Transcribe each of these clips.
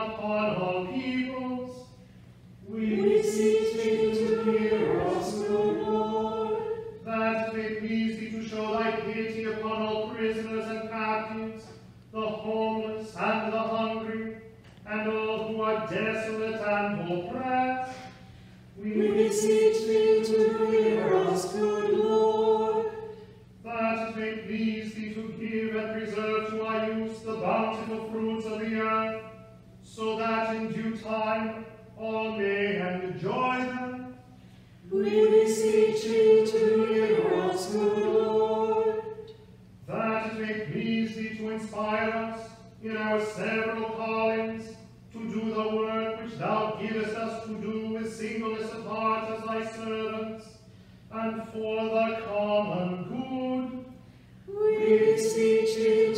upon all peoples. We beseech thee to hear us, good Lord. That it may please thee to show thy pity upon all prisoners and captives, the homeless and the hungry, and all who are desolate and oppressed. We beseech thee to hear us, good all may enjoy them. We beseech thee to hear us, good Lord. That it may please thee to inspire us in our several callings, to do the work which thou givest us to do with singleness of heart as thy servants, and for the common good. We beseech thee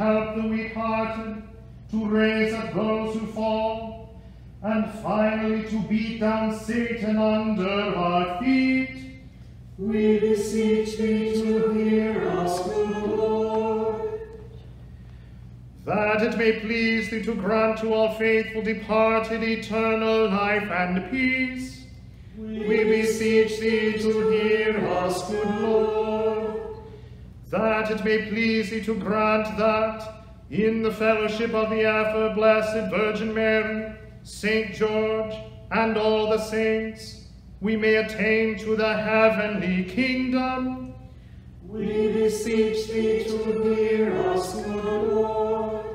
help the weak-hearted, to raise up those who fall, and finally to beat down Satan under our feet. We beseech thee to hear us, good Lord. that it may please thee to grant to all faithful departed eternal life and peace. We beseech thee to hear us, good Lord. That it may please thee to grant that, in the fellowship of the ever blessed Virgin Mary, Saint George, and all the saints, we may attain to the heavenly kingdom. We beseech thee to hear us, good Lord.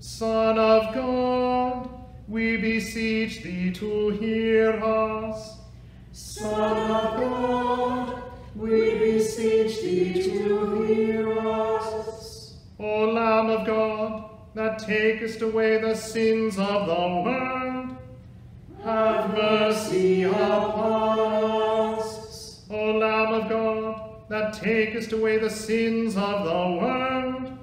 Son of God, we beseech thee to hear us. Son of God, we beseech thee to hear us. O Lamb of God, that takest away the sins of the world, Have mercy upon us. O Lamb of God, that takest away the sins of the world,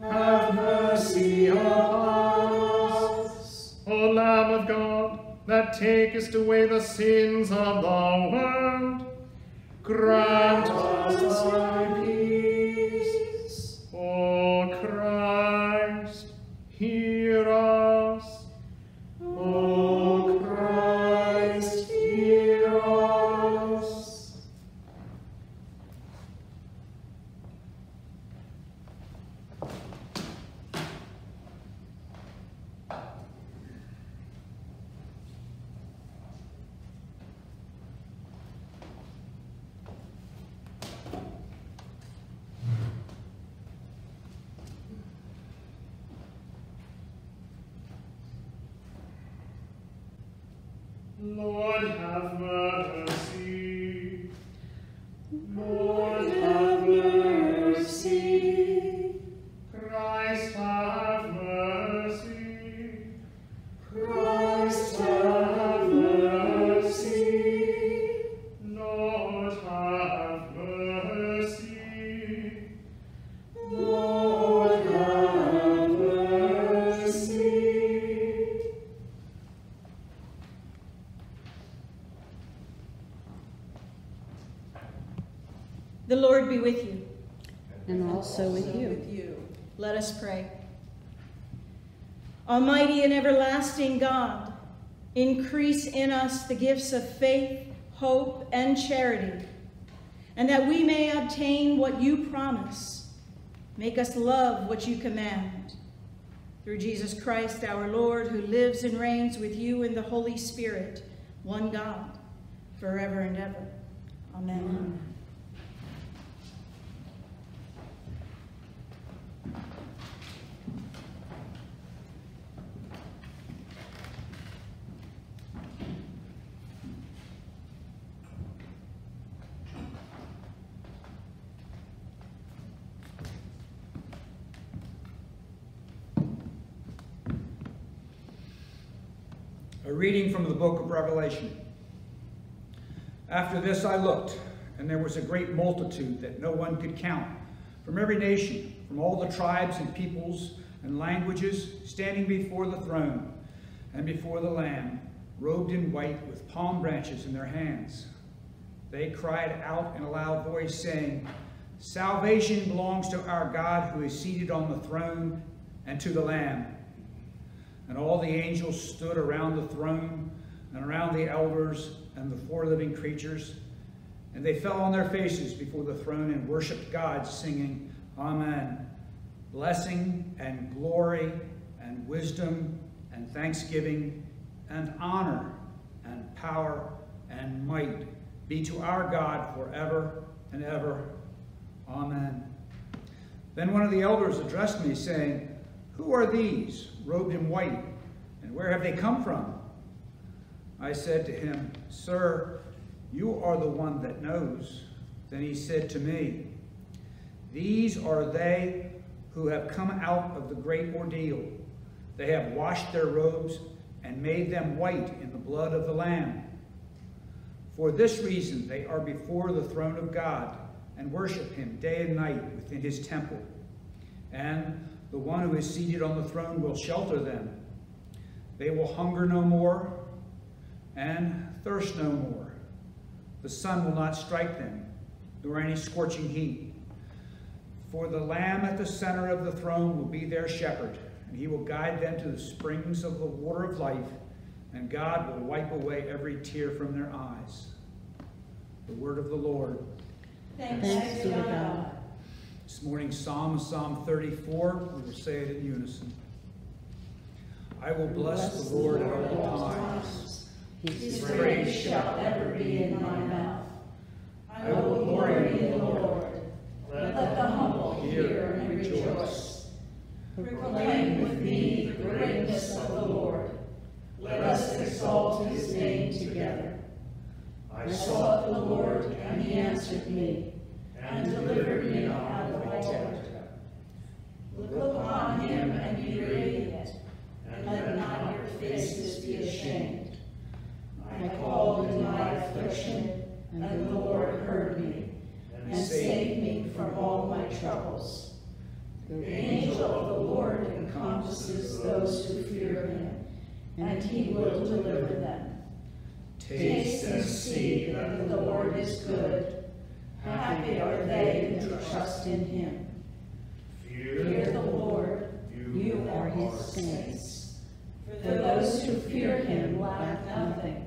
Have mercy upon us. O Lamb of God, that takest away the sins of the world, grant us thy us the gifts of faith, hope, and charity, and that we may obtain what you promise. Make us love what you command. Through Jesus Christ our Lord, who lives and reigns with you in the Holy Spirit, one God, forever and ever. Amen. A reading from the book of Revelation. After this I looked, and there was a great multitude that no one could count, from every nation, from all the tribes and peoples and languages, standing before the throne and before the Lamb, robed in white with palm branches in their hands. They cried out in a loud voice, saying, Salvation belongs to our God who is seated on the throne and to the Lamb. And all the angels stood around the throne and around the elders and the four living creatures. And they fell on their faces before the throne and worshiped God, singing, Amen. Blessing and glory and wisdom and thanksgiving and honor and power and might be to our God forever and ever. Amen. Then one of the elders addressed me, saying, Who are these, robed in white, and where have they come from? I said to him, Sir, you are the one that knows. Then he said to me, These are they who have come out of the great ordeal. They have washed their robes and made them white in the blood of the Lamb. For this reason they are before the throne of God and worship him day and night within his temple. And the one who is seated on the throne will shelter them. They will hunger no more and thirst no more. The sun will not strike them, nor any scorching heat. For the Lamb at the center of the throne will be their shepherd, and he will guide them to the springs of the water of life, and God will wipe away every tear from their eyes. The word of the Lord. Thanks be to God. This morning's psalm is Psalm 34. We will say it in unison. I will bless the Lord at all times. His His praise shall ever be in my mouth. I will glory in the Lord. Let the humble hear and rejoice. Proclaim with me the greatness of the Lord. Let us exalt his name together. I sought the Lord, and he answered me, and delivered me out Look upon him and be radiant, and let not your faces be ashamed. I called in my affliction, and the Lord heard me, and saved me from all my troubles. The angel of the Lord encompasses those who fear him, and he will deliver them. Taste and see that the Lord is good. Happy are they who trust in him. Fear the Lord, you are his saints. For those who fear him lack nothing.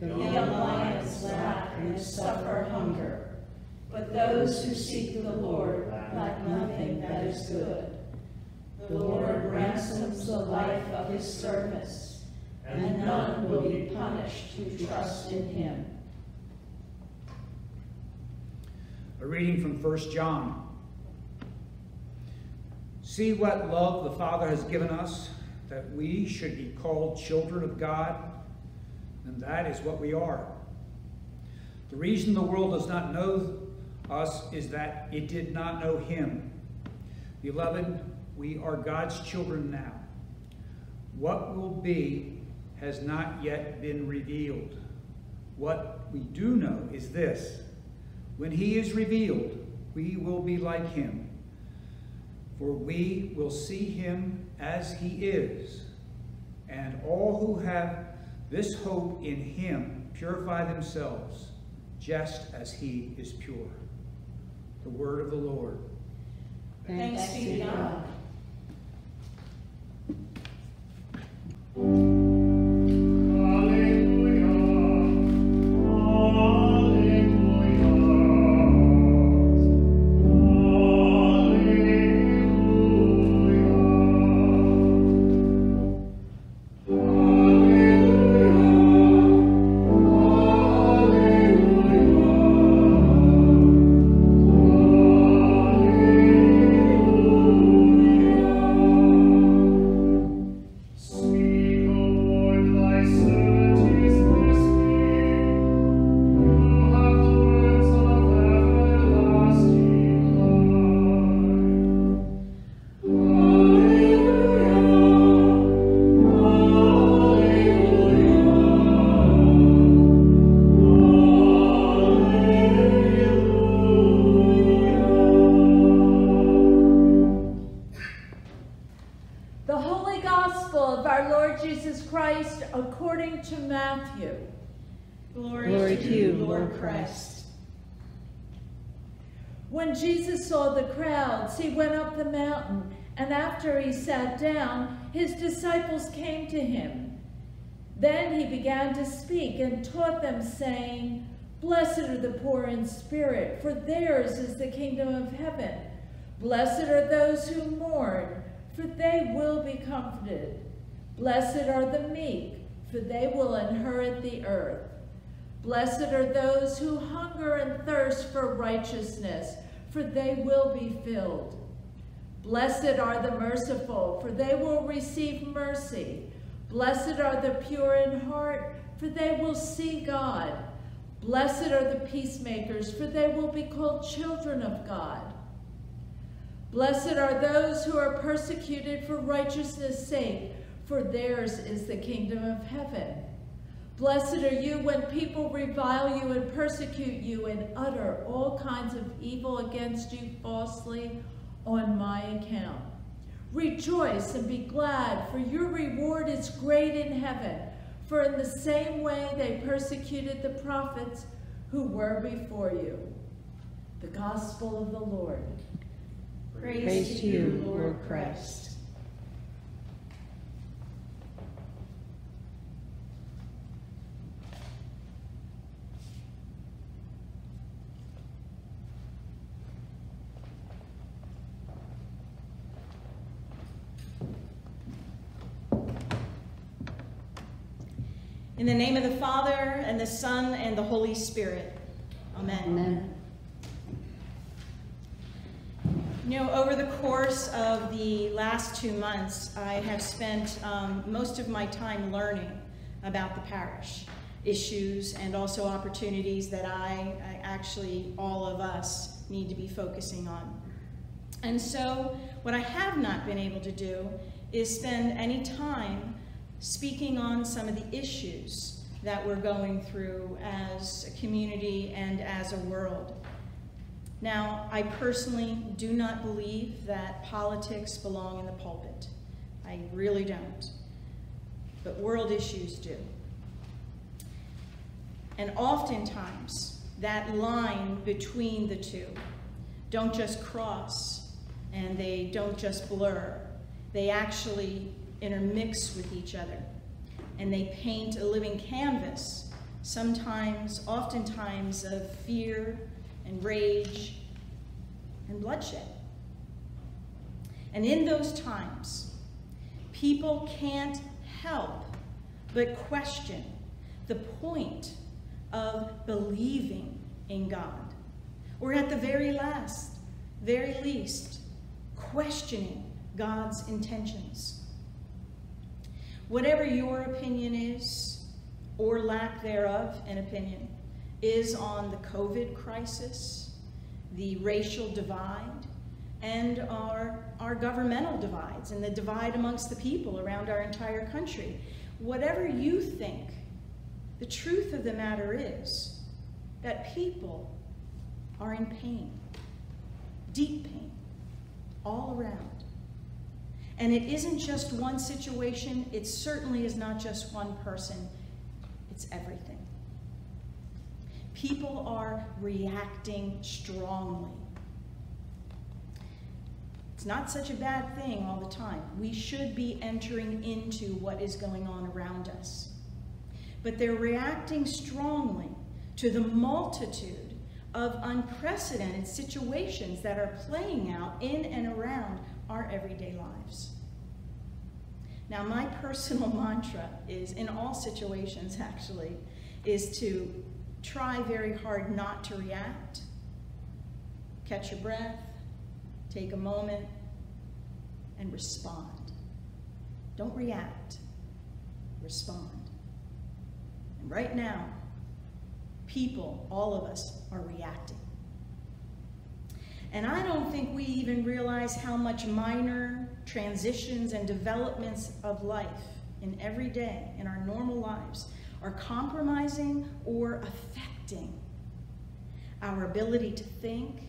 The young lions lack and suffer hunger, but those who seek the Lord lack nothing that is good. The Lord ransoms the life of his servants, and none will be punished who trust in him. A reading from 1 John. See what love the Father has given us, that we should be called children of God, and that is what we are. The reason the world does not know us is that it did not know him. Beloved, we are God's children now. What will be has not yet been revealed. What we do know is this when he is revealed, we will be like him, for we will see him as he is. And all who have this hope in him purify themselves just as he is pure. The word of the Lord. Thanks be to God. Began to speak and taught them, saying, Blessed are the poor in spirit, for theirs is the kingdom of heaven. Blessed are those who mourn, for they will be comforted. Blessed are the meek, for they will inherit the earth. Blessed are those who hunger and thirst for righteousness, for they will be filled. Blessed are the merciful, for they will receive mercy. Blessed are the pure in heart, for they will see God. Blessed are the peacemakers, for they will be called children of God. Blessed are those who are persecuted for righteousness' sake, for theirs is the kingdom of heaven. Blessed are you when people revile you and persecute you and utter all kinds of evil against you falsely on my account. Rejoice and be glad, for your reward is great in heaven. For in the same way they persecuted the prophets who were before you. The Gospel of the Lord. Praise, Praise to you, Lord Christ. In the name of the Father, and the Son, and the Holy Spirit. Amen. Amen. You know, over the course of the last two months, I have spent um, most of my time learning about the parish, issues, and also opportunities that I, I actually, all of us, need to be focusing on. And so, what I have not been able to do is spend any time speaking on some of the issues that we're going through as a community and as a world. Now, I personally do not believe that politics belong in the pulpit. I really don't. But world issues do. And oftentimes, that line between the two don't just cross and they don't just blur. They actually intermix with each other. And they paint a living canvas, sometimes, oftentimes, of fear and rage and bloodshed. And in those times, people can't help but question the point of believing in God. Or at the very last, very least, questioning God's intentions. Whatever your opinion is, or lack thereof, an opinion, is on the COVID crisis, the racial divide, and our, our governmental divides and the divide amongst the people around our entire country. Whatever you think, the truth of the matter is that people are in pain, deep pain, all around. And it isn't just one situation, it certainly is not just one person, it's everything. People are reacting strongly. It's not such a bad thing all the time. We should be entering into what is going on around us. But they're reacting strongly to the multitude of unprecedented situations that are playing out in and around our everyday lives. Now, my personal mantra is, in all situations actually, is to try very hard not to react, catch your breath, take a moment, and respond. Don't react, respond. And right now, people, all of us, are reacting. And I don't think we even realize how much minor transitions and developments of life in every day, in our normal lives, are compromising or affecting our ability to think,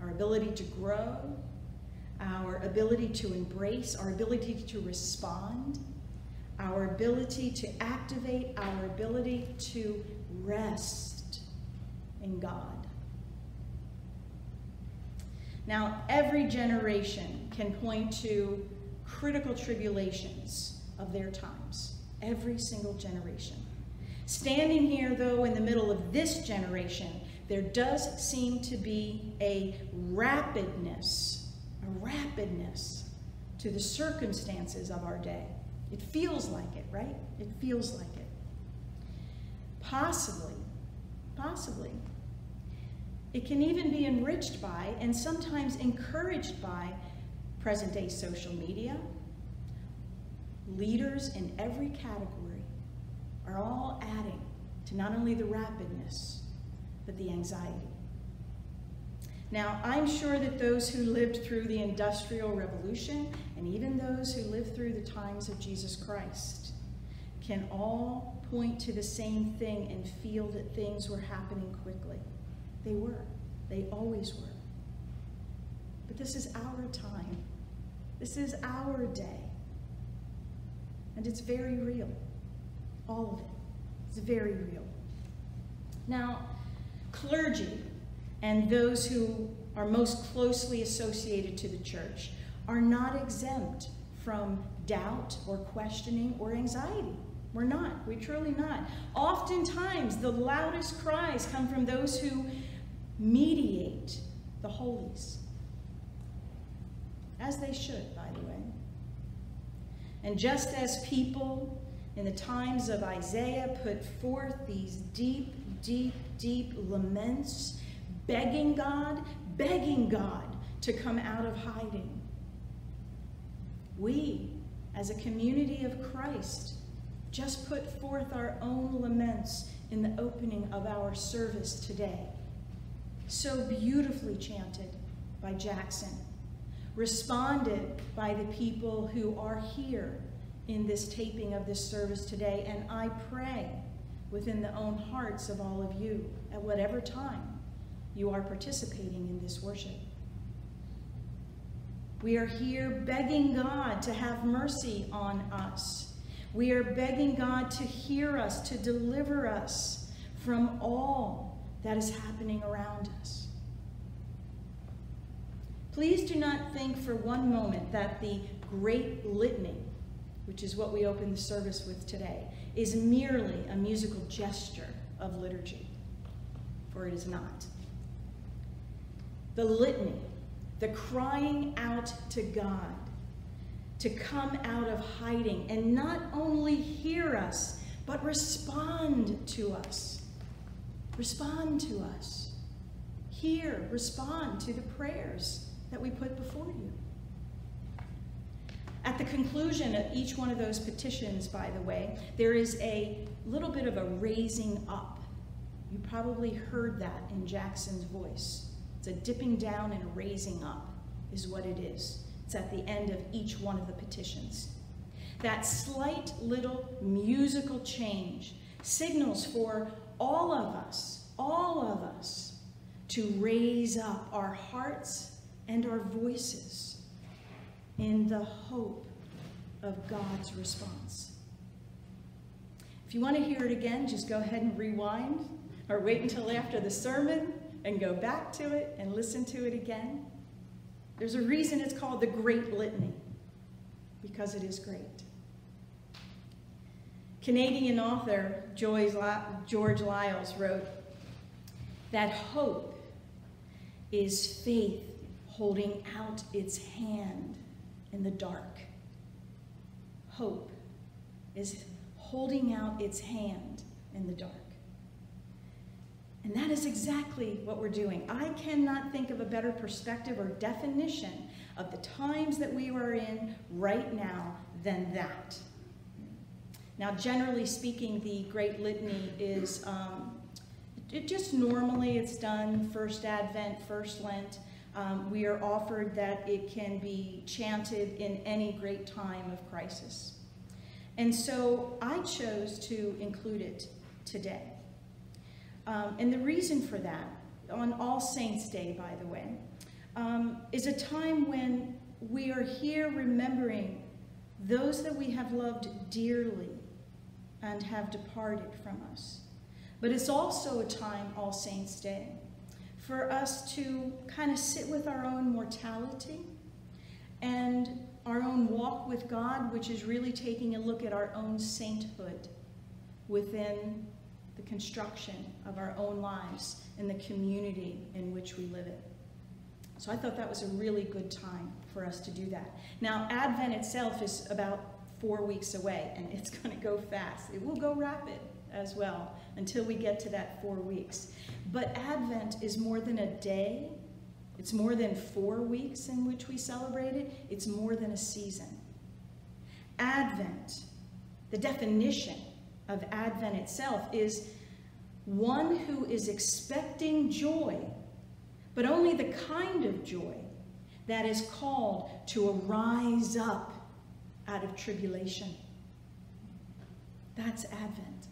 our ability to grow, our ability to embrace, our ability to respond, our ability to activate, our ability to rest in God. Now, every generation can point to critical tribulations of their times, every single generation. Standing here, though, in the middle of this generation, there does seem to be a rapidness, a rapidness to the circumstances of our day. It feels like it, right? It feels like it. Possibly, possibly, it can even be enriched by and sometimes encouraged by present day social media. Leaders in every category are all adding to not only the rapidness, but the anxiety. Now, I'm sure that those who lived through the Industrial Revolution and even those who lived through the times of Jesus Christ can all point to the same thing and feel that things were happening quickly. They were. They always were. But this is our time. This is our day. And it's very real. All of it. It's very real. Now, clergy and those who are most closely associated to the church are not exempt from doubt or questioning or anxiety. We're not. We truly not. Oftentimes, the loudest cries come from those who mediate the holies. As they should, by the way. And just as people in the times of Isaiah put forth these deep, deep, deep laments, begging God, begging God to come out of hiding, we, as a community of Christ, just put forth our own laments in the opening of our service today so beautifully chanted by Jackson, responded by the people who are here in this taping of this service today, and I pray within the own hearts of all of you at whatever time you are participating in this worship. We are here begging God to have mercy on us. We are begging God to hear us, to deliver us from all that is happening around us. Please do not think for one moment that the Great Litany, which is what we open the service with today, is merely a musical gesture of liturgy, for it is not. The litany, the crying out to God, to come out of hiding and not only hear us, but respond to us Respond to us. Hear, respond to the prayers that we put before you. At the conclusion of each one of those petitions, by the way, there is a little bit of a raising up. You probably heard that in Jackson's voice. It's a dipping down and a raising up, is what it is. It's at the end of each one of the petitions. That slight little musical change signals for all of us, all of us, to raise up our hearts and our voices in the hope of God's response. If you want to hear it again, just go ahead and rewind or wait until after the sermon and go back to it and listen to it again. There's a reason it's called the Great Litany, because it is great. Canadian author George Iles wrote that hope is faith holding out its hand in the dark. Hope is holding out its hand in the dark. And that is exactly what we're doing. I cannot think of a better perspective or definition of the times that we are in right now than that. Now, generally speaking, the Great Litany is um, it just normally it's done first Advent, first Lent. Um, we are offered that it can be chanted in any great time of crisis. And so I chose to include it today. Um, and the reason for that, on All Saints' Day, by the way, um, is a time when we are here remembering those that we have loved dearly and have departed from us. But it's also a time, All Saints' Day, for us to kind of sit with our own mortality and our own walk with God, which is really taking a look at our own sainthood within the construction of our own lives and the community in which we live it. So I thought that was a really good time for us to do that. Now, Advent itself is about four weeks away, and it's going to go fast. It will go rapid as well until we get to that four weeks. But Advent is more than a day, it's more than four weeks in which we celebrate it, it's more than a season. Advent, the definition of Advent itself is one who is expecting joy, but only the kind of joy that is called to arise up out of tribulation. That's Advent.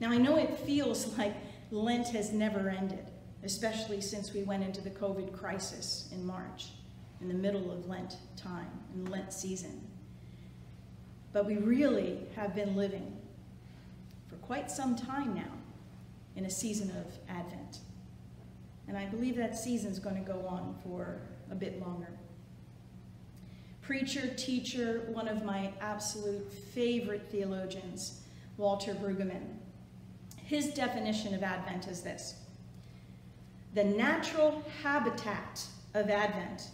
Now, I know it feels like Lent has never ended, especially since we went into the COVID crisis in March, in the middle of Lent time, in Lent season. But we really have been living for quite some time now in a season of Advent. And I believe that season is going to go on for a bit longer preacher, teacher, one of my absolute favorite theologians, Walter Brueggemann. His definition of Advent is this. The natural habitat of Advent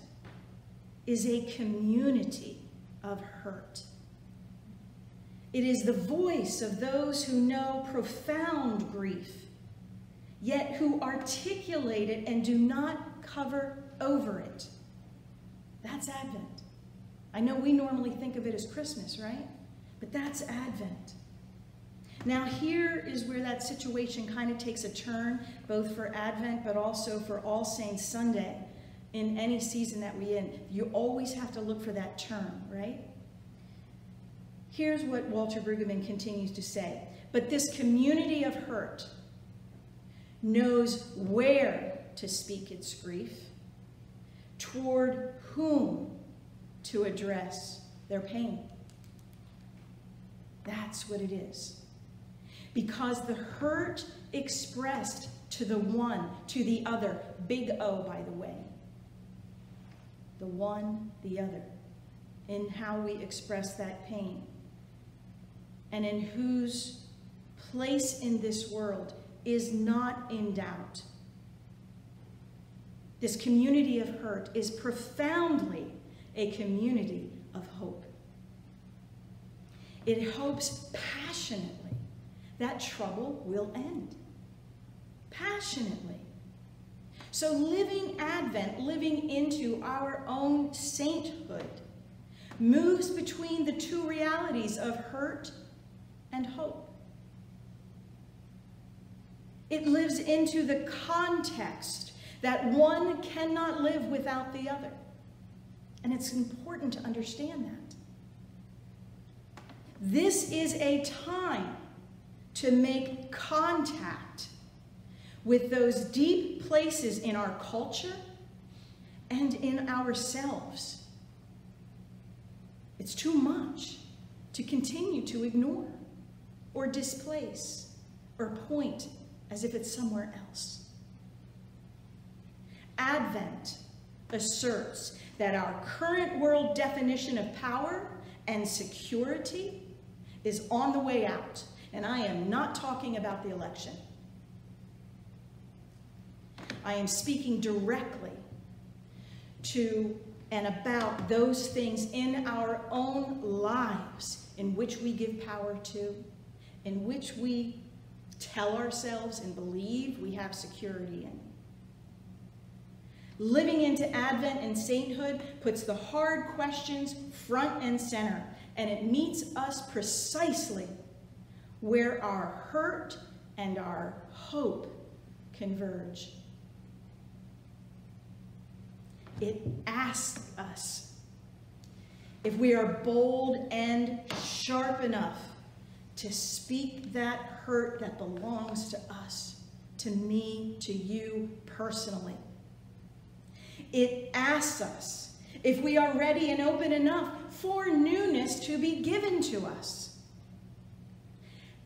is a community of hurt. It is the voice of those who know profound grief, yet who articulate it and do not cover over it. That's Advent. I know we normally think of it as Christmas, right? But that's Advent. Now, here is where that situation kind of takes a turn, both for Advent but also for All Saints Sunday in any season that we're in. You always have to look for that turn, right? Here's what Walter Brueggemann continues to say. But this community of hurt knows where to speak its grief, toward whom to address their pain. That's what it is. Because the hurt expressed to the one, to the other, big O, by the way, the one, the other, in how we express that pain, and in whose place in this world is not in doubt. This community of hurt is profoundly a community of hope. It hopes passionately that trouble will end. Passionately. So living Advent, living into our own sainthood, moves between the two realities of hurt and hope. It lives into the context that one cannot live without the other. And it's important to understand that. This is a time to make contact with those deep places in our culture and in ourselves. It's too much to continue to ignore or displace or point as if it's somewhere else. Advent asserts that our current world definition of power and security is on the way out. And I am not talking about the election. I am speaking directly to and about those things in our own lives in which we give power to, in which we tell ourselves and believe we have security in. Living into Advent and sainthood puts the hard questions front and center, and it meets us precisely where our hurt and our hope converge. It asks us if we are bold and sharp enough to speak that hurt that belongs to us, to me, to you personally. It asks us if we are ready and open enough for newness to be given to us.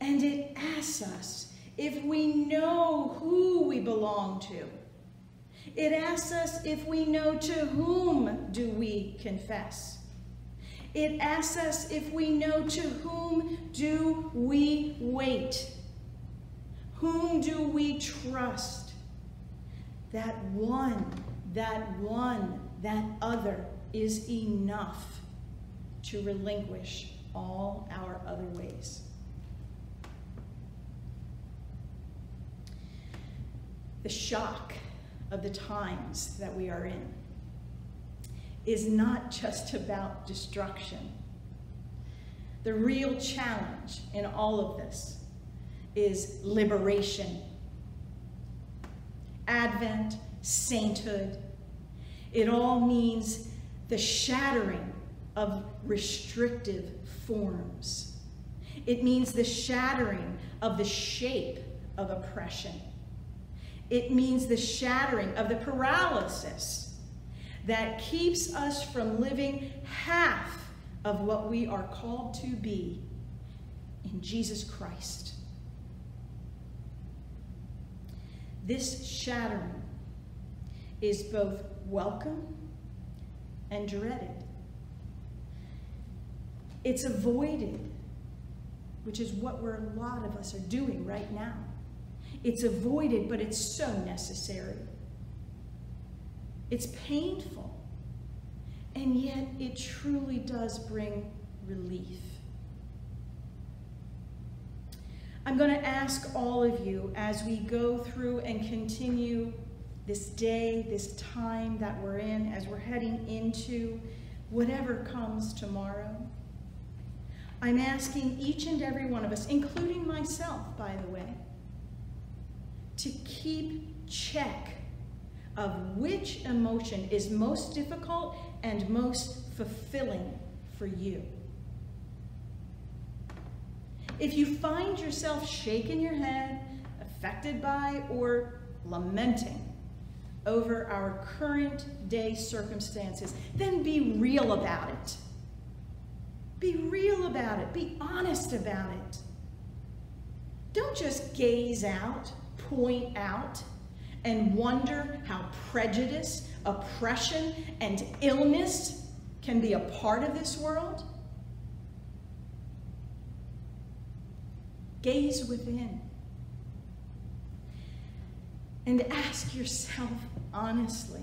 And it asks us if we know who we belong to. It asks us if we know to whom do we confess. It asks us if we know to whom do we wait. Whom do we trust? That one, that one, that other is enough to relinquish all our other ways. The shock of the times that we are in is not just about destruction. The real challenge in all of this is liberation. Advent, sainthood, it all means the shattering of restrictive forms. It means the shattering of the shape of oppression. It means the shattering of the paralysis that keeps us from living half of what we are called to be in Jesus Christ. This shattering is both welcome and dreaded. It's avoided, which is what we're, a lot of us are doing right now. It's avoided, but it's so necessary. It's painful, and yet it truly does bring relief. I'm going to ask all of you as we go through and continue this day, this time that we're in, as we're heading into whatever comes tomorrow. I'm asking each and every one of us, including myself, by the way, to keep check of which emotion is most difficult and most fulfilling for you. If you find yourself shaking your head, affected by, or lamenting over our current day circumstances, then be real about it. Be real about it. Be honest about it. Don't just gaze out point out and wonder how prejudice, oppression, and illness can be a part of this world? Gaze within and ask yourself honestly,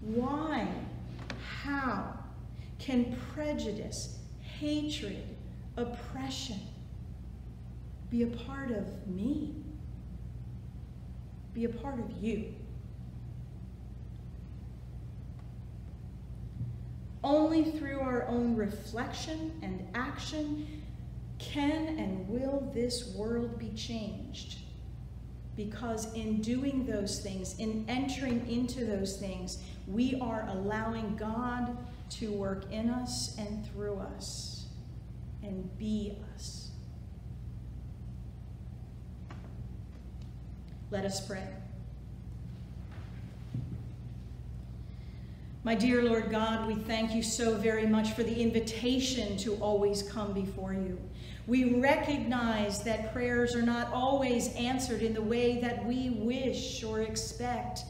why, how can prejudice, hatred, oppression be a part of me? be a part of you. Only through our own reflection and action can and will this world be changed. Because in doing those things, in entering into those things, we are allowing God to work in us and through us and be us. Let us pray. My dear Lord God, we thank you so very much for the invitation to always come before you. We recognize that prayers are not always answered in the way that we wish or expect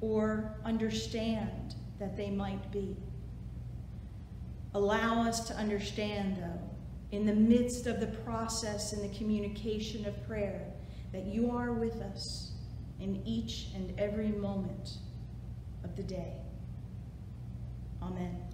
or understand that they might be. Allow us to understand, though, in the midst of the process and the communication of prayer, that you are with us in each and every moment of the day. Amen.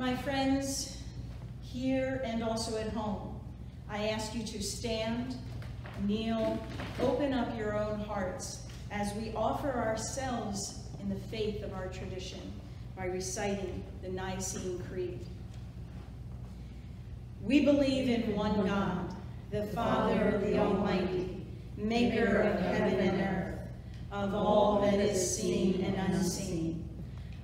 My friends, here and also at home, I ask you to stand, kneel, open up your own hearts as we offer ourselves in the faith of our tradition by reciting the Nicene Creed. We believe in one God, the Father, the Almighty, maker of heaven and earth, of all that is seen and unseen.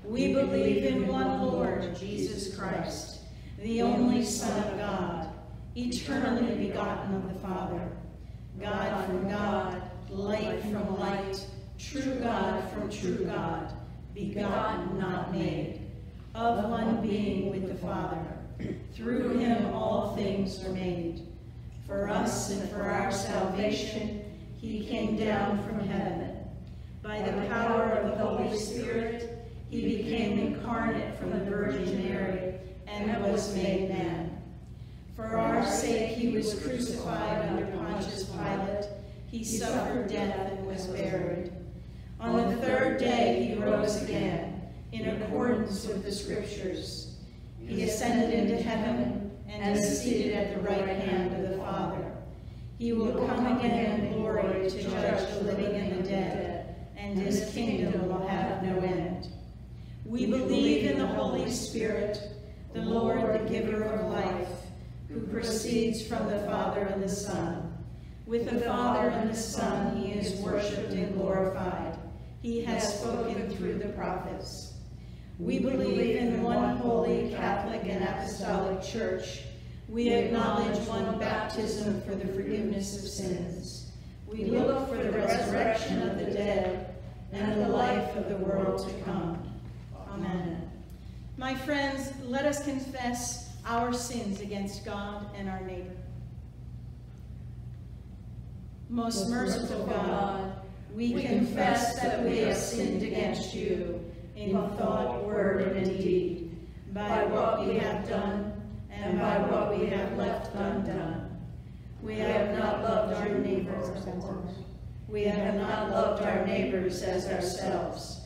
We believe in one Lord, Jesus Christ, the only Son of God, eternally begotten of the Father, God from God, light from light, true God from true God, begotten, not made, of one being with the Father. Through him all things were made. For us and for our salvation, he came down from heaven. By the power of the Holy Spirit, he became incarnate from the Virgin Mary and was made man. For our sake he was crucified under Pontius Pilate. He suffered death and was buried. On the third day he rose again, in accordance with the Scriptures. He ascended into heaven and is seated at the right hand of the Father. He will come again in glory to judge the living and the dead, and his kingdom will have no end. We believe in the Holy Spirit, the Lord, the giver of life, who proceeds from the Father and the Son. With the Father and the Son he is worshipped and glorified. He has spoken through the prophets. We believe in one holy Catholic and Apostolic Church. We acknowledge one baptism for the forgiveness of sins. We look for the resurrection of the dead and the life of the world to come. Amen. My friends, let us confess our sins against God and our neighbor. Most merciful God, we confess that we have sinned against you in thought, word, and deed, by what we have done and by what we have left undone. We have not loved our neighbors. We have not loved our neighbors as ourselves.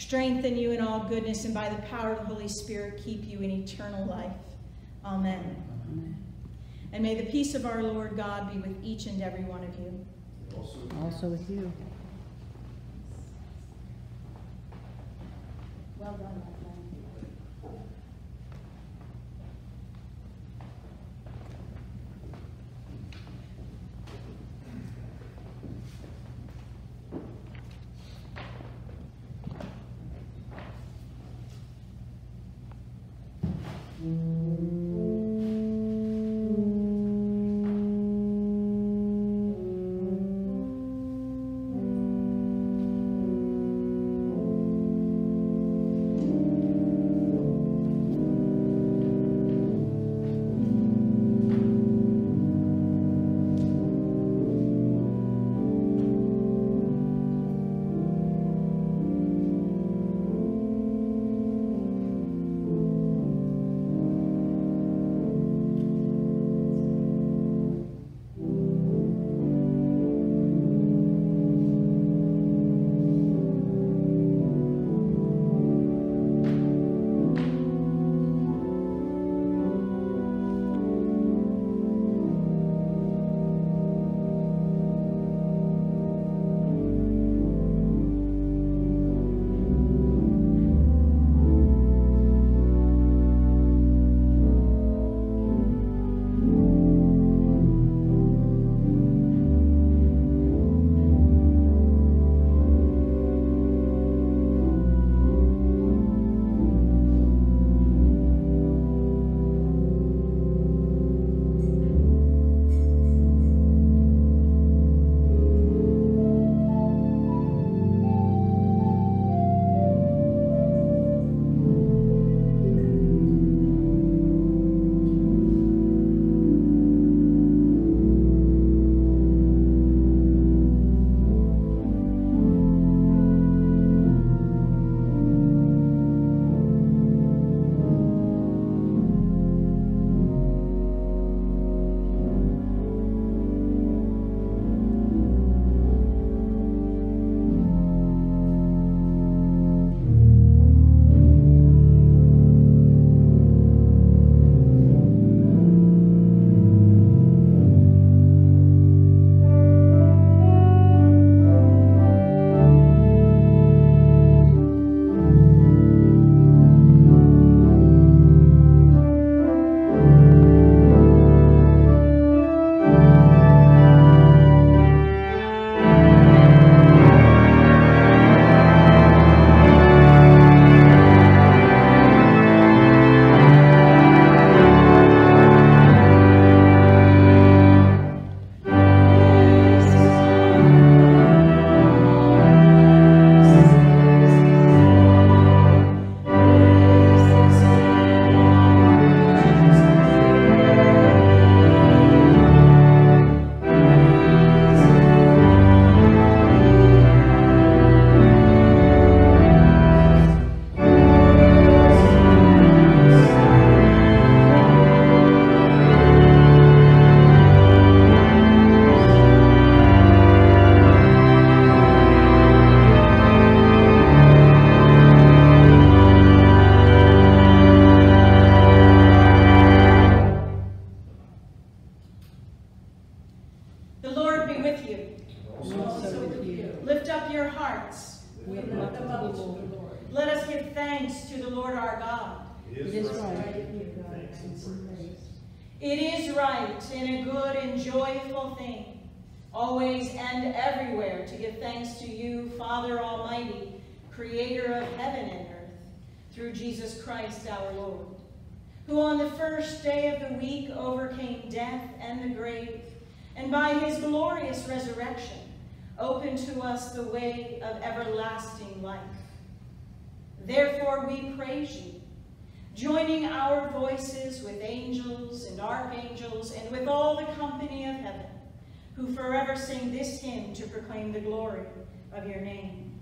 Strengthen you in all goodness, and by the power of the Holy Spirit, keep you in eternal life. Amen. Amen. And may the peace of our Lord God be with each and every one of you. Also with you. Well done, うん glorious resurrection open to us the way of everlasting life. Therefore we praise you, joining our voices with angels and archangels and with all the company of heaven, who forever sing this hymn to proclaim the glory of your name.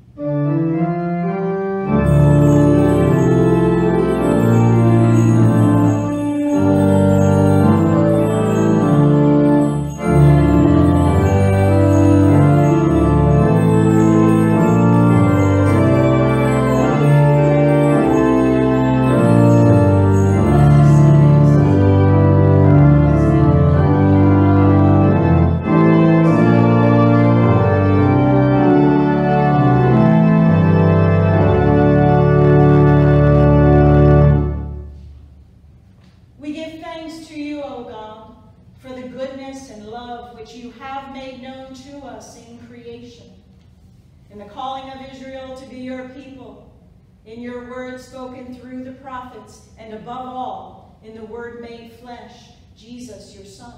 Spoken through the prophets, and above all, in the word made flesh, Jesus, your Son.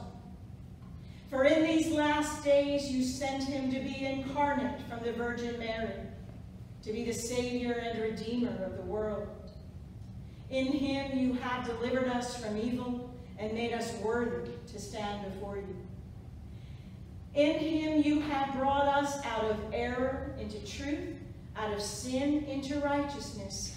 For in these last days you sent him to be incarnate from the Virgin Mary, to be the Savior and Redeemer of the world. In him you have delivered us from evil and made us worthy to stand before you. In him you have brought us out of error into truth, out of sin into righteousness,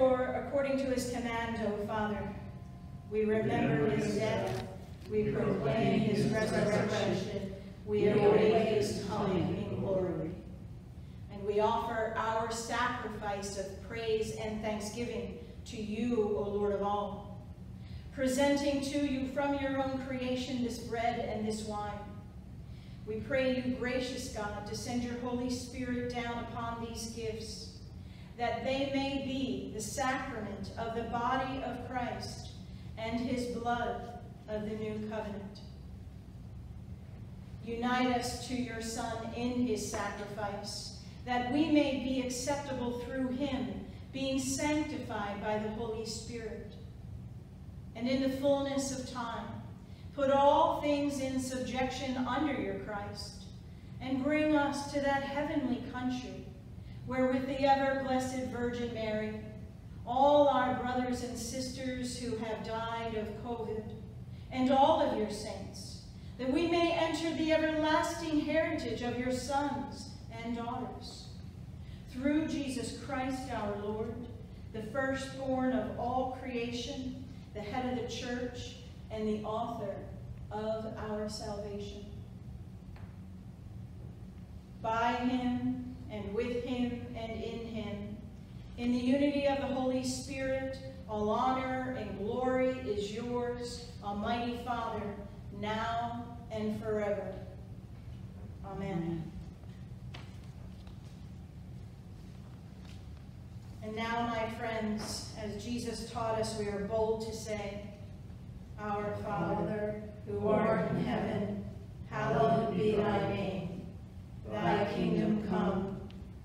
Therefore, according to his command, O Father, we remember his death, we proclaim his resurrection, we await his coming in glory. And we offer our sacrifice of praise and thanksgiving to you, O Lord of all, presenting to you from your own creation this bread and this wine. We pray you, gracious God, to send your Holy Spirit down upon these gifts, that they may be the sacrament of the body of Christ and his blood of the new covenant. Unite us to your Son in his sacrifice, that we may be acceptable through him, being sanctified by the Holy Spirit. And in the fullness of time, put all things in subjection under your Christ, and bring us to that heavenly country, where with the ever-blessed Virgin Mary, all our brothers and sisters who have died of COVID, and all of your saints, that we may enter the everlasting heritage of your sons and daughters. Through Jesus Christ our Lord, the firstborn of all creation, the head of the church, and the author of our salvation. By him, and with him, and in him, in the unity of the Holy Spirit, all honor and glory is yours, Almighty Father, now and forever. Amen. And now, my friends, as Jesus taught us, we are bold to say, Our Father, who art in heaven, hallowed be thy name. Thy kingdom come,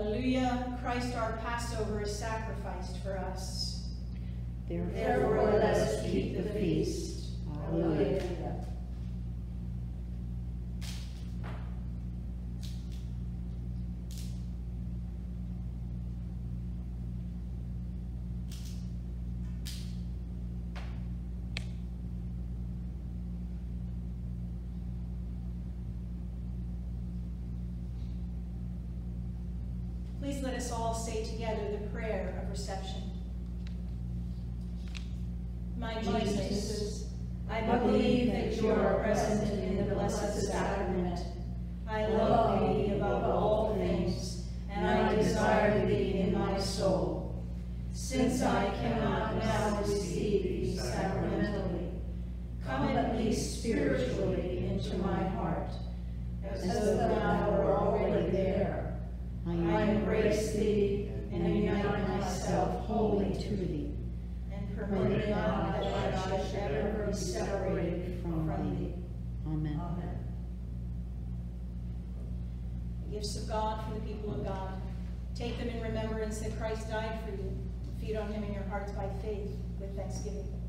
Hallelujah. Christ our Passover is sacrificed for us. Therefore, let us keep the feast. Hallelujah. My heart, as though thou were already there. I embrace thee and unite myself wholly to thee, and permit not that I should ever be separated from thee. Amen. Amen. The gifts of God for the people of God. Take them in remembrance that Christ died for you. Feed on him in your hearts by faith with thanksgiving.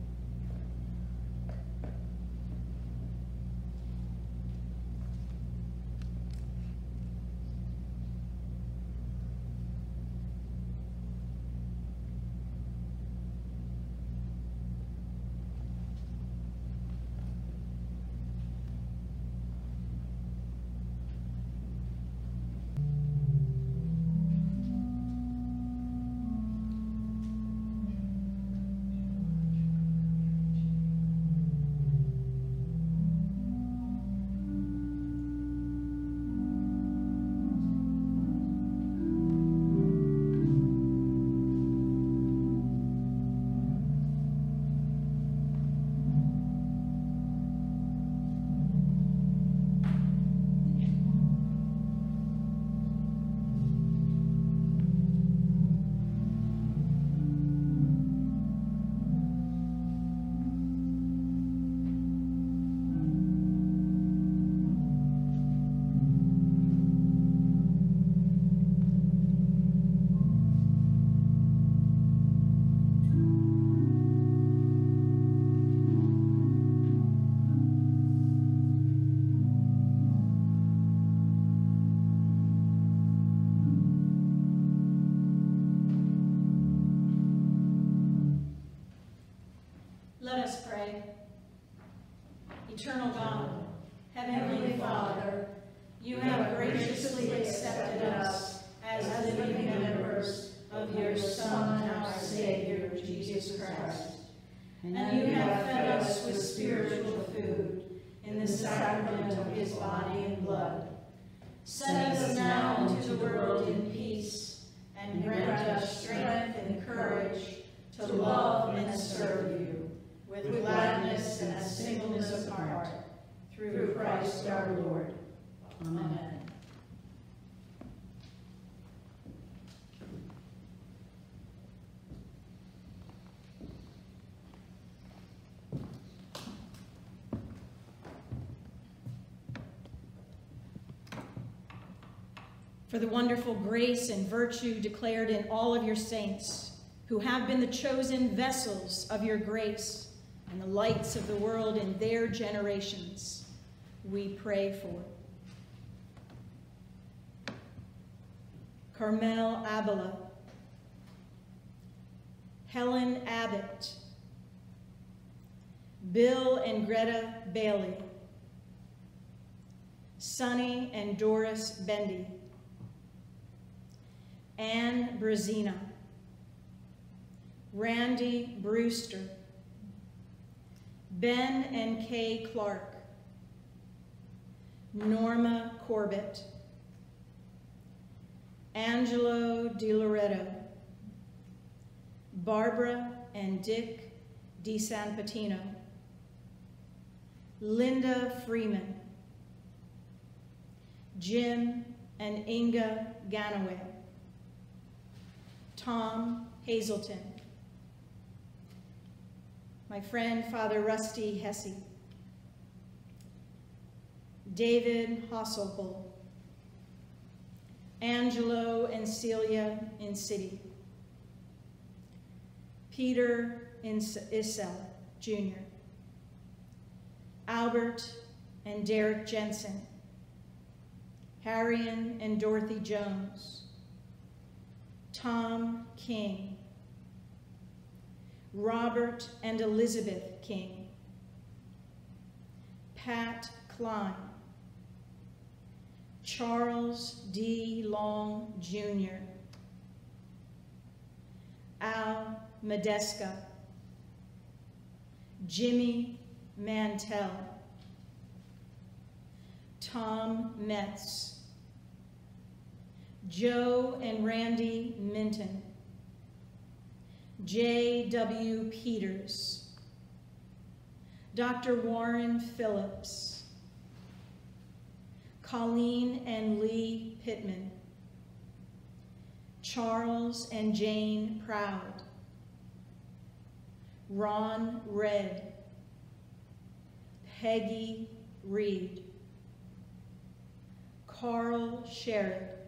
For the wonderful grace and virtue declared in all of your saints, who have been the chosen vessels of your grace and the lights of the world in their generations, we pray for. Carmel Abela, Helen Abbott, Bill and Greta Bailey, Sonny and Doris Bendy, Anne Brazina, Randy Brewster, Ben and Kay Clark, Norma Corbett, Angelo DiLoretto, Barbara and Dick DiSanpatino, Linda Freeman, Jim and Inga Ganaway, Tom Hazelton, my friend Father Rusty Hesse, David Hasselbull, Angelo and Celia in City, Peter Issel Jr., Albert and Derek Jensen, Harrian and Dorothy Jones, Tom King, Robert and Elizabeth King, Pat Klein, Charles D. Long, Jr., Al Medeska, Jimmy Mantell, Tom Metz, Joe and Randy Minton, J.W. Peters, Dr. Warren Phillips, Colleen and Lee Pittman, Charles and Jane Proud, Ron Red, Peggy Reed, Carl Sherrod,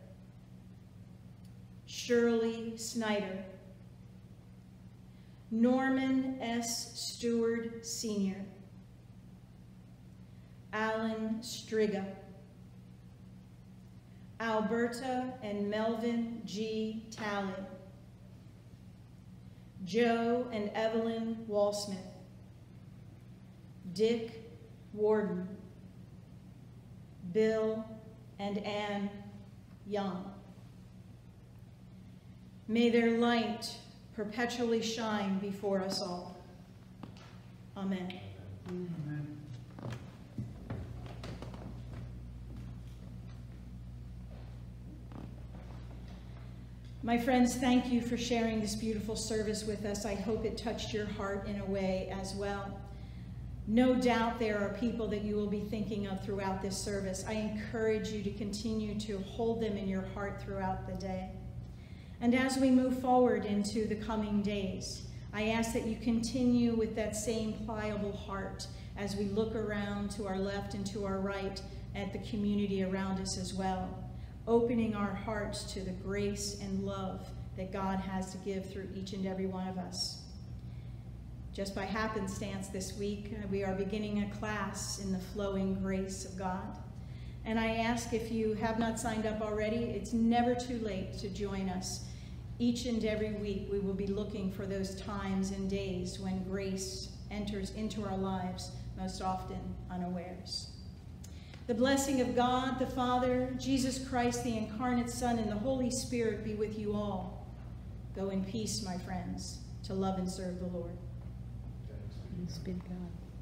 Shirley Snyder, Norman S. Stewart Sr., Alan Striga, Alberta and Melvin G. Talley, Joe and Evelyn Walsmith, Dick Warden, Bill and Ann Young. May their light perpetually shine before us all. Amen. Amen. My friends, thank you for sharing this beautiful service with us. I hope it touched your heart in a way as well. No doubt there are people that you will be thinking of throughout this service. I encourage you to continue to hold them in your heart throughout the day. And as we move forward into the coming days, I ask that you continue with that same pliable heart as we look around to our left and to our right at the community around us as well, opening our hearts to the grace and love that God has to give through each and every one of us. Just by happenstance this week, uh, we are beginning a class in the flowing grace of God. And I ask if you have not signed up already, it's never too late to join us. Each and every week, we will be looking for those times and days when grace enters into our lives, most often unawares. The blessing of God, the Father, Jesus Christ, the incarnate Son, and the Holy Spirit be with you all. Go in peace, my friends, to love and serve the Lord. Thanks be to God.